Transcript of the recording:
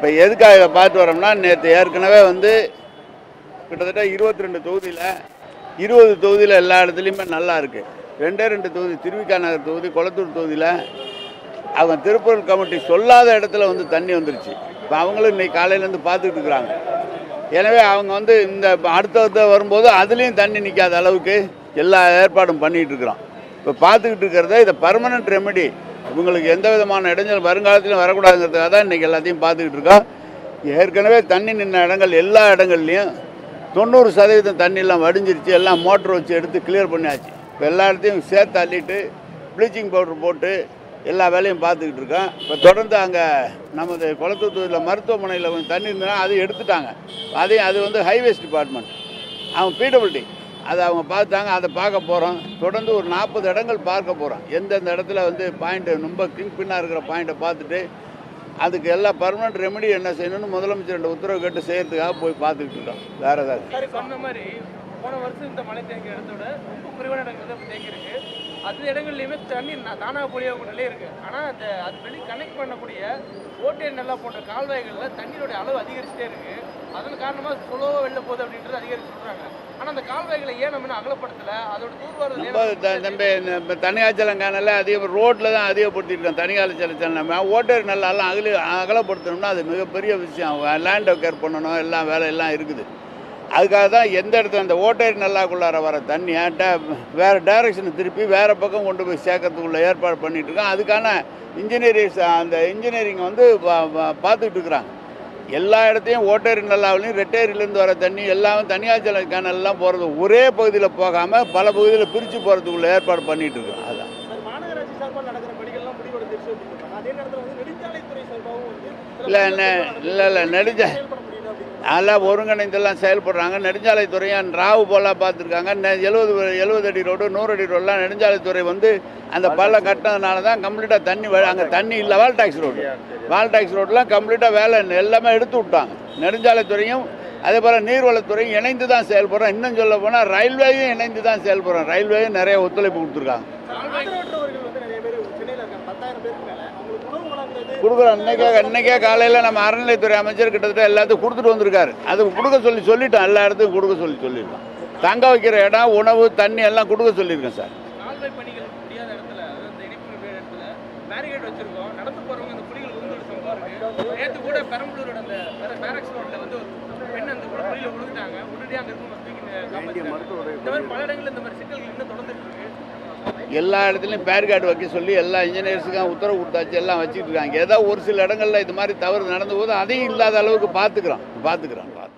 இப்போ எதுக்காக இதை பார்த்து வரோம்னா நேற்று ஏற்கனவே வந்து கிட்டத்தட்ட இருபத்தி ரெண்டு தொகுதியில் இருபது தொகுதியில் எல்லா இடத்துலையுமே நல்லா இருக்குது ரெண்டே ரெண்டு தொகுதி திருவிக்கா நகர் தொகுதி கொளத்தூர் தொகுதியில் அவங்க திருப்பூர் கமிட்டி சொல்லாத இடத்துல வந்து தண்ணி வந்துருச்சு. இப்போ அவங்களும் இன்னைக்கு காலையிலேருந்து பார்த்துட்டு இருக்கிறாங்க. எனவே அவங்க வந்து இந்த அடுத்த வரும்போது அதுலேயும் தண்ணி நிற்காத அளவுக்கு எல்லா ஏற்பாடும் பண்ணிகிட்டு இருக்கிறோம். இப்போ பார்த்துக்கிட்டு இருக்கிறத இதை பர்மனன்ட் ரெமெடி இவங்களுக்கு எந்த விதமான இடைஞ்சல் வருங்காலத்திலும் வரக்கூடாதுங்கிறதுக்காக தான் இன்றைக்கி எல்லாத்தையும் பார்த்துக்கிட்டு இருக்கோம் ஏற்கனவே தண்ணி நின்ன இடங்கள் எல்லா இடங்கள்லையும் தொண்ணூறு சதவீதம் தண்ணியெல்லாம் வடிஞ்சிருச்சு எல்லாம் மோட்டர் வச்சு எடுத்து கிளியர் பண்ணியாச்சு. இப்போ எல்லா இடத்தையும் சேர்த்து அள்ளிட்டு ப்ளீச்சிங் பவுடர் போட்டு எல்லா வேலையும் பார்த்துக்கிட்டு இருக்கோம் இப்போ தொடர்ந்து அங்கே நமது குளத்தூத்தூரில் மருத்துவமனையில் கொஞ்சம் தண்ணி இருந்ததுன்னா அதை எடுத்துட்டாங்க. அதையும் அது வந்து ஹைவேஸ் டிபார்ட்மெண்ட் அவன் பிடபிள்டி அதை அவங்க பார்த்தாங்க அதை பார்க்க போகிறோம் தொடர்ந்து ஒரு நாற்பது இடங்கள் பார்க்க போகிறோம் எந்தெந்த இடத்துல வந்து பாயிண்ட்டு ரொம்ப கிங் பின்னாக இருக்கிற பாயிண்ட்டை பார்த்துட்டு அதுக்கு எல்லா பர்மனெண்ட் ரெமெடி என்ன செய்யணும்னு முதலமைச்சர் உத்தரவு கேட்டு செய்யறதுக்காக போய் பார்த்துக்கிட்டு இருக்கோம். வேறு ஏதாவது. சொன்ன மாதிரி போன வருஷம் இந்த மழை தேங்கிய இடத்தோட ரொம்ப குறைவான இடங்கள் தேங்கியிருக்கு. அது இடங்கள்லையுமே தண்ணி தானாக பொழியக்கூடிய நிலை இருக்கு. ஆனால் அந்த அது வெளி கனெக்ட் பண்ணக்கூடிய ஓட்டை நல்லா போன்ற கால்வாய்களில் தண்ணீரோட அளவு அதிகரிச்சுட்டே இருக்கு. அதன் காரணமாக ஸ்லோவாக வெளில போகுது அப்படின்றது அதிகரிச்சு சொல்றாங்க ஆனால் அந்த கால்வாய்களை ஏன் நம்ம அகலப்படுத்தல? அதோட தூர்வாரல் நம்ம தனியாச்சலம் கேனல அதிக ரோட்டில் தான் அதிகப்படுத்திருக்கோம் தனியாச்சலம் நம்ம ஓட்டர் நல்லாலாம் அகல அகலப்படுத்தணும்னா அது மிகப்பெரிய விஷயம். லேண்ட் ஒக்கேர் பண்ணணும் எல்லாம் வேலை எல்லாம் இருக்குது. அதுக்காக தான் எந்த இடத்துல அந்த ஓட்டர் நல்லாக்குள்ளார வர தண்ணியை டே வேறு டைரக்ஷனை திருப்பி வேறு பக்கம் கொண்டு போய் சேர்க்கறதுக்குள்ள ஏற்பாடு பண்ணிட்டு இருக்கோம் அதுக்கான இன்ஜினியரிங்ஸ் அந்த இன்ஜினியரிங் வந்து பார்த்துக்கிட்டு இருக்கிறாங்க எல்லா இடத்தையும் ஓட்டேரி நல்லாவிலையும் ரெட்டேரியிலேருந்து வர தண்ணி எல்லாம் தனியாச்சல கேனல்லாம் போகிறது ஒரே பகுதியில் போகாமல் பல பகுதியில் பிரித்து போகிறதுக்குள்ள ஏற்பாடு பண்ணிட்டு இருக்கோம் அதான். இல்லை இல்லை இல்லை நெடுஞ்ச அதெல்லாம் ஒருங்கிணைந்தெல்லாம் செயல்படுறாங்க. நெடுஞ்சாலைத்துறையும் ராவு போலாம் பார்த்துருக்காங்க. எழுபது எழுபது அடி ரோடு நூறு அடி ரோடெலாம் நெடுஞ்சாலைத்துறை வந்து அந்த பள்ளம் கட்டினதுனால தான் கம்ப்ளீட்டாக தண்ணி அங்கே தண்ணி இல்லை Wall Tax Road. Wall Tax ரோடெலாம் கம்ப்ளீட்டாக வேலை எல்லாமே எடுத்து விட்டாங்க. நெடுஞ்சாலைத்துறையும் அதே போல் நீர்வளத்துறையும் இணைந்து தான் செயல்படுறோம். இன்னும் சொல்ல போனால் ரயில்வேயும் இணைந்து தான் செயல்படுறோம். ரயில்வேயும் நிறைய ஒத்துழைப்பு கொடுத்துருக்காங்க ஆதரவற்றவர்கள் வந்து நிறைய பேர் சென்னையில் இருக்காங்க பத்தாயிரம் பேருக்கு மேலே அவங்களுக்கு உணவு வழங்குறது கொடுக்குறோம் அன்னைக்கே அன்னைக்கே காலையில் நம்ம அறநிலைத்துறை அமைச்சர் கிட்டத்தட்ட எல்லாத்துக்கும் கொடுத்துட்டு வந்திருக்காரு. அது கொடுக்க சொல்லி சொல்லிட்டோம். எல்லா இடத்துக்கும் கொடுக்க சொல்லி சொல்லியிருக்கோம். தங்க வைக்கிற இடம் உணவு தண்ணி எல்லாம் கொடுக்க சொல்லியிருக்கேன் சார். பெண் அந்த விழுந்துட்டாங்க உடனடியாக இருக்கும் இந்த மாதிரி பல இடங்களில் இந்த மாதிரி சிக்கல்கள் இன்னும் எல்லா இடத்துலையும் பேர்கார்டு வைக்க சொல்லி எல்லா இன்ஜினியர்ஸுக்கும் உத்தரவு கொடுத்தாச்சு எல்லாம் வச்சுட்டு இருக்காங்க. ஏதோ ஒரு சில இடங்களில் இது மாதிரி தவறு நடந்த போது அதையும் இல்லாத அளவுக்கு பார்த்துக்கிறோம் பார்த்துக்கிறோம் பார்த்து